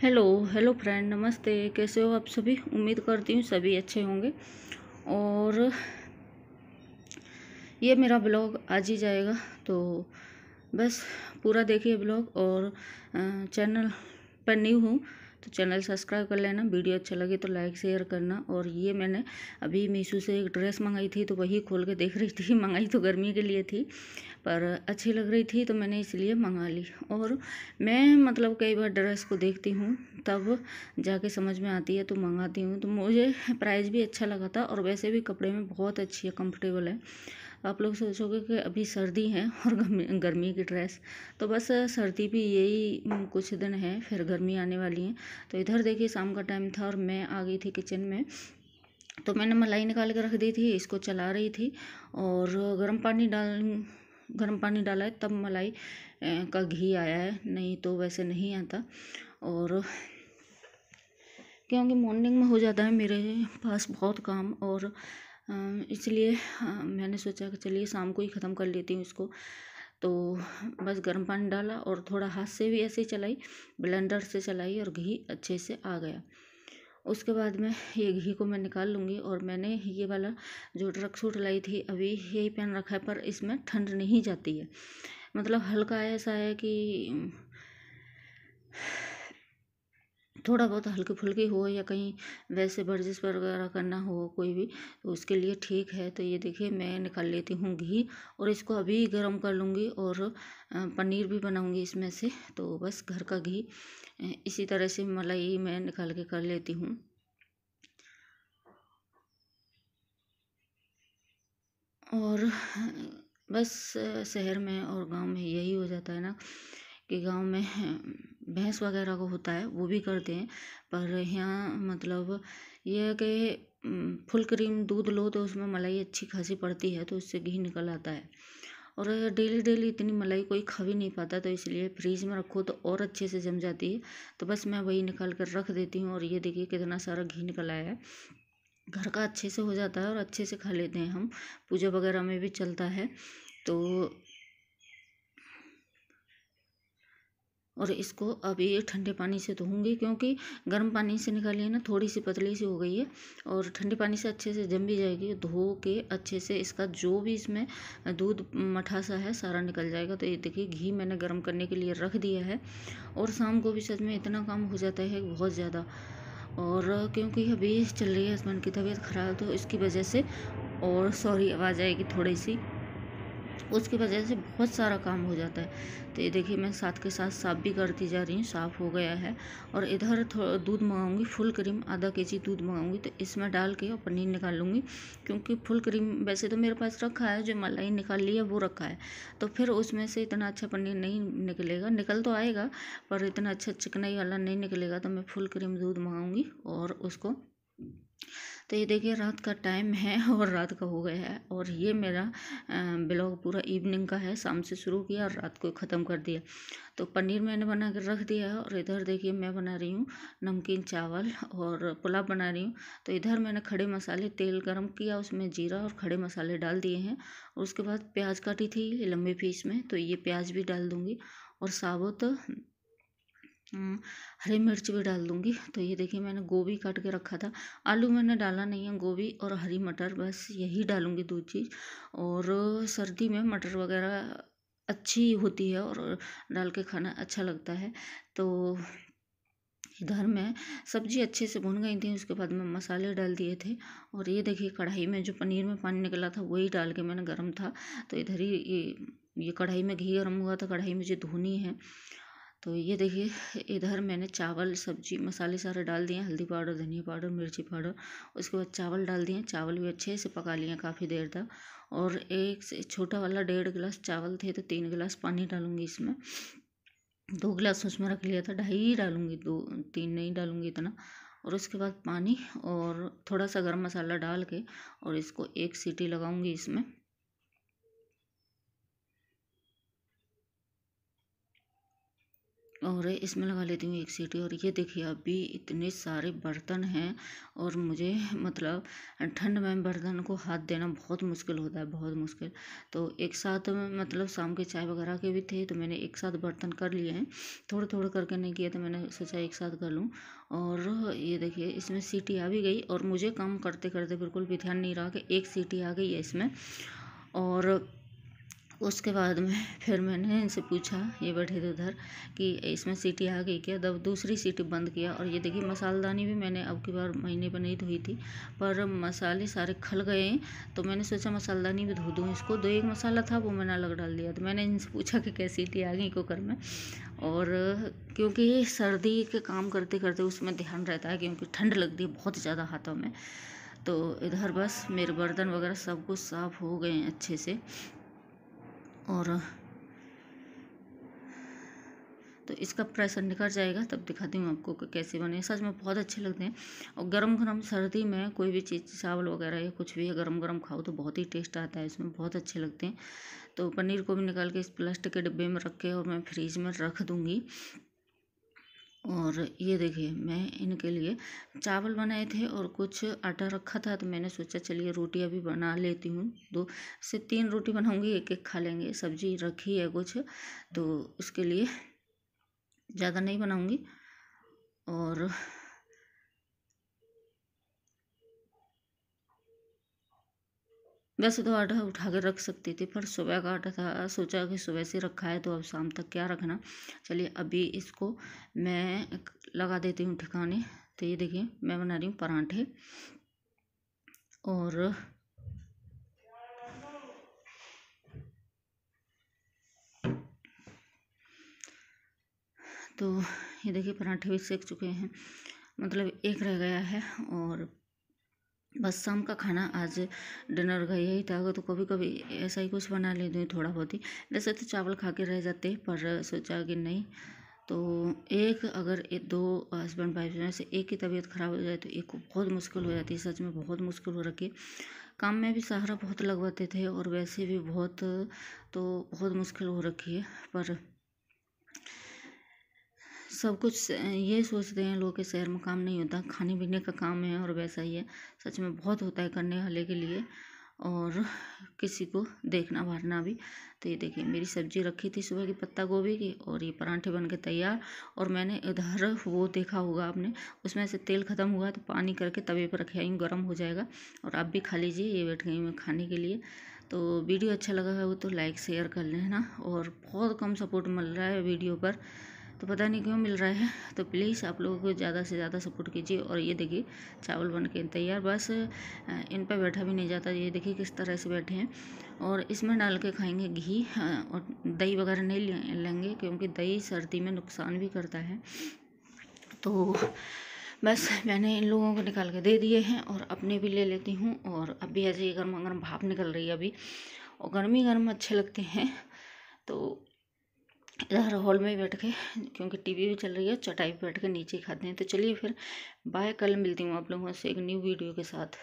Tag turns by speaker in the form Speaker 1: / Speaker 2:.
Speaker 1: Hello hello friend, नमस्ते। कैसे हो आप सभी? उम्मीद करती हूँ सभी अच्छे होंगे। और ये मेरा ब्लॉग आज ही जाएगा तो बस पूरा देखिए ब्लॉग और चैनल पर न्यू हूँ। तो चैनल सब्सक्राइब कर लेना, वीडियो अच्छा लगे तो लाइक, शेयर करना। और ये मैंने अभी मीशो से एक ड्रेस मंगाई थी तो वही खोल के देख रही थी। मंगाई तो गर्मी के लिए थी, पर अच्छी लग रही थी तो मैंने इसलिए मंगा ली। और मैं मतलब कई बार ड्रेस को देखती हूँ, तब जाके समझ में आती है तो मंगाती हूँ। तो मुझे प्राइस भी अच्छा लगा था, और वैसे भी कपड़े में बहुत अच्छी है कम्फर्टेबल है। आप लोग सोचोगे कि अभी सर्दी है और गर्मी की ड्रेस। तो बस सर्दी भी यही कुछ दिन है, फिर गर्मी आने वाली है। तो इधर देखिए शाम का टाइम था और मैं आ गई थी किचन में। तो मैंने मलाई निकाल के रख दी थी, इसको चला रही थी और गर्म पानी डाल, गर्म पानी डाला है, तब मलाई का घी आया है। नहीं तो वैसे नहीं आता और क्योंकि मॉर्निंग में हो जाता है मेरे पास बहुत काम और इसलिए मैंने सोचा कि चलिए शाम को ही ख़त्म कर लेती हूँ इसको। तो बस गर्म पानी डाला और थोड़ा हाथ से भी ऐसे ही चलाई, ब्लेंडर से चलाई और घी अच्छे से आ गया। उसके बाद में ये घी को मैं निकाल लूँगी और मैंने ये वाला जो ट्रक सूट लाई थी, अभी यही पहन रखा है पर इसमें ठंड नहीं जाती है। मतलब हल्का ऐसा है कि थोड़ा बहुत हल्की फुल्की हो या कहीं वैसे वर्जिश वगैरह करना हो, कोई भी तो उसके लिए ठीक है। तो ये देखिए, मैं निकाल लेती हूँ घी और इसको अभी गर्म कर लूँगी और पनीर भी बनाऊँगी इसमें से। तो बस घर का घी इसी तरह से मलाई मैं निकाल के कर लेती हूँ। और बस शहर में और गाँव में यही हो जाता है ना। कि गाँव में भैंस वगैरह को होता है, वो भी करते हैं। पर यहाँ मतलब ये है कि फुल क्रीम दूध लो तो उसमें मलाई अच्छी खासी पड़ती है तो उससे घी निकल आता है। और डेली डेली इतनी मलाई कोई खा भी नहीं पाता तो इसलिए फ्रीज में रखो तो और अच्छे से जम जाती है। तो बस मैं वही निकाल कर रख देती हूँ और ये देखिए कितना सारा घी निकल आया है। घर का अच्छे से हो जाता है और अच्छे से खा लेते हैं हम। पूजा वगैरह में भी चलता है। तो और इसको अभी ठंडे पानी से धोऊँगी क्योंकि गर्म पानी से निकाली है ना, थोड़ी सी पतली सी हो गई है। और ठंडे पानी से अच्छे से जम भी जाएगी, धो के अच्छे से इसका जो भी इसमें दूध मठा सा है, सारा निकल जाएगा। तो ये देखिए, घी मैंने गर्म करने के लिए रख दिया है और शाम को भी सच में इतना काम हो जाता है बहुत ज़्यादा। और क्योंकि अभी चल रही है, हस्बैंड की तबीयत ख़राब तो इसकी वजह से और सॉरी, आवाज़ आएगी थोड़ी सी। उसकी वजह से बहुत सारा काम हो जाता है। तो ये देखिए, मैं साथ के साथ साफ़ भी करती जा रही हूँ, साफ़ हो गया है। और इधर थोड़ा दूध मंगाऊँगी, फुल क्रीम, आधा के जी दूध मंगाऊँगी तो इसमें डाल के और पनीर निकाल लूँगी। क्योंकि फुल क्रीम वैसे तो मेरे पास रखा है, जो मलाई निकाल लिया, वो रखा है। तो फिर उसमें से इतना अच्छा पनीर नहीं निकलेगा। निकल तो आएगा, पर इतना अच्छा चिकनाई वाला नहीं निकलेगा तो मैं फुल क्रीम दूध मंगाऊँगी और उसको तो ये देखिए रात का टाइम है और रात का हो गया है और ये मेरा ब्लॉग पूरा इवनिंग का है, शाम से शुरू किया और रात को ख़त्म कर दिया। तो पनीर मैंने बना कर रख दिया है और इधर देखिए मैं बना रही हूँ नमकीन चावल और पुलाव बना रही हूँ। तो इधर मैंने खड़े मसाले, तेल गरम किया, उसमें जीरा और खड़े मसाले डाल दिए हैं और उसके बाद प्याज काटी थी लंबे पीस में तो ये प्याज भी डाल दूँगी और साबुत हरी मिर्च भी डाल दूँगी। तो ये देखिए मैंने गोभी काट के रखा था। आलू मैंने डाला नहीं है, गोभी और हरी मटर, बस यही डालूँगी दो चीज़। और सर्दी में मटर वगैरह अच्छी होती है और डाल के खाना अच्छा लगता है। तो इधर मैं सब्ज़ी अच्छे से भुन गई थी, उसके बाद मैं मसाले डाल दिए थे। और ये देखिए कढ़ाई में जो पनीर में पानी निकला था, वही डाल के मैंने गर्म था। तो इधर ही ये ये कढ़ाई में घी गर्म हुआ था, कढ़ाई मुझे धोनी है तो ये देखिए, इधर मैंने चावल, सब्ज़ी, मसाले सारे डाल दिए, हल्दी पाउडर, धनिया पाउडर, मिर्ची पाउडर, उसके बाद चावल डाल दिए। चावल भी अच्छे से पका लिए काफ़ी देर तक। और एक से छोटा वाला डेढ़ गिलास चावल थे तो तीन गिलास पानी डालूँगी इसमें। दो गिलास उसमें रख लिया था, ढाई डालूँगी, दो, तीन नहीं डालूँगी इतना। और उसके बाद पानी और थोड़ा सा गर्म मसाला डाल के और इसको एक सीटी लगाऊँगी इसमें। और इसमें लगा लेती हूँ एक सीटी। और ये देखिए, अभी इतने सारे बर्तन हैं और मुझे मतलब ठंड में बर्तन को हाथ देना बहुत मुश्किल होता है, बहुत मुश्किल। तो एक साथ मतलब शाम के चाय वगैरह के भी थे तो मैंने एक साथ बर्तन कर लिए हैं। थोड़े थोड़े करके नहीं किए तो मैंने सोचा एक साथ कर लूँ। और ये देखिए, इसमें सीटी आ भी गई और मुझे काम करते करते बिल्कुल भी ध्यान नहीं रहा कि एक सीटी आ गई है इसमें। और उसके बाद में फिर मैंने इनसे पूछा, ये बैठे थे उधर, कि इसमें सीटी आ गई क्या? तब दूसरी सीटी बंद किया और ये देखिए, मसालदानी भी मैंने अब की बार महीने पर नहीं धोई थी, पर मसाले सारे खल गए तो मैंने सोचा मसालदानी भी धो दूँ, इसको दो, एक मसाला था, वो मैंने अलग डाल दिया। तो मैंने इनसे पूछा कि क्या सीटी आ गई कुकर में? और क्योंकि सर्दी के काम करते करते उसमें ध्यान रहता है, क्योंकि ठंड लगती है बहुत ज़्यादा हाथों में। तो इधर बस मेरे बर्तन वगैरह सब कुछ साफ़ हो गए हैं अच्छे से। और तो इसका प्रेशर निकल जाएगा, तब दिखाती हूँ आपको कैसे बने। सच में बहुत अच्छे लगते हैं। और गरम गरम सर्दी में कोई भी चीज़, चावल वगैरह या कुछ भी गरम गरम खाओ तो बहुत ही टेस्ट आता है, इसमें बहुत अच्छे लगते हैं। तो पनीर को भी निकाल के इस प्लास्टिक के डिब्बे में रख के और मैं फ्रीज में रख दूँगी। और ये देखिए, मैं इनके लिए चावल बनाए थे और कुछ आटा रखा था तो मैंने सोचा चलिए रोटी अभी बना लेती हूँ। दो से तीन रोटी बनाऊँगी, एक एक खा लेंगे। सब्ज़ी रखी है कुछ तो उसके लिए ज़्यादा नहीं बनाऊँगी। और वैसे तो आटा उठा कर रख सकती थी, पर सुबह का आटा था। सोचा कि सुबह से रखा है तो अब शाम तक क्या रखना। चलिए अभी इसको मैं लगा देती हूँ ठिकाने। तो ये देखिए, मैं बना रही हूँ पराठे। और तो ये देखिए, पराठे भी सेक चुके हैं। मतलब एक रह गया है और बस शाम का खाना आज डिनर का यही था तो कभी कभी ऐसा ही कुछ बना लेती हूँ थोड़ा बहुत ही। वैसे तो चावल खा के रह जाते पर सोचा कि नहीं। तो एक अगर एक दो हस्बैंड वाइफ में से एक की तबीयत ख़राब हो जाए तो एक को बहुत मुश्किल हो जाती है, सच में बहुत मुश्किल हो रखी है। काम में भी सहारा बहुत लगवाते थे और वैसे भी बहुत तो बहुत मुश्किल हो रखी है, पर सब कुछ ये सोचते हैं लोग कि शहर में काम नहीं होता, खाने पीने का काम है और वैसा ही है। सच में बहुत होता है करने वाले के लिए और किसी को देखना भरना भी। तो ये देखिए, मेरी सब्ज़ी रखी थी सुबह की पत्ता गोभी की और ये पराठे बन के तैयार और मैंने इधर वो देखा होगा आपने, उसमें से तेल ख़त्म हुआ तो पानी करके तवे पर रखे आई, गर्म हो जाएगा और आप भी खा लीजिए, ये बैठ गई मैं खाने के लिए। तो वीडियो अच्छा लगा है वो तो लाइक, शेयर कर लेना और बहुत कम सपोर्ट मिल रहा है वीडियो पर। तो पता नहीं क्यों मिल रहा है। तो प्लीज़ आप लोगों को ज़्यादा से ज़्यादा सपोर्ट कीजिए और ये देखिए, चावल बन के तैयार। बस इन पर बैठा भी नहीं जाता। ये देखिए किस तरह से बैठे हैं। और इसमें डाल के खाएँगे घी और दही वगैरह नहीं लेंगे क्योंकि दही सर्दी में नुकसान भी करता है। तो बस मैंने इन लोगों को निकाल के दे दिए हैं और अपने भी ले लेती हूँ। और अभी ऐसे ही गर्मा गर्म भाप निकल रही है अभी। और गर्मी गर्म अच्छे लगते हैं। तो इधर हॉल में बैठ के, क्योंकि टीवी भी चल रही है, चटाई पर बैठ के नीचे खाते हैं। तो चलिए फिर बाय कल मिलती हूँ आप लोगों से एक न्यू वीडियो के साथ।